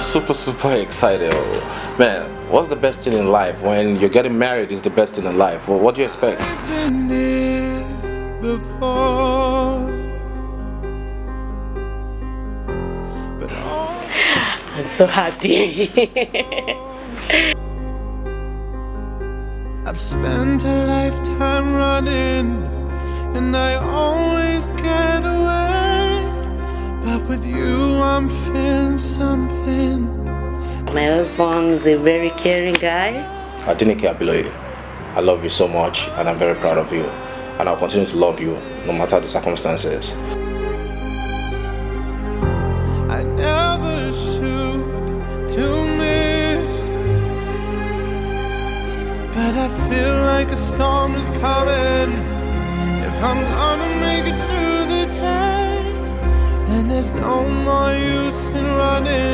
super, super excited. Oh, man, what's the best thing in life? When you're getting married is the best thing in life. Well, what do you expect? I'm so happy. I've spent a lifetime running and I always something. My husband is a very caring guy. I didn't care below you. I love you so much and I'm very proud of you. And I'll continue to love you no matter the circumstances. I never shoot to miss. But I feel like a storm is coming. If I'm gonna make it through the day, then there's no more use in running.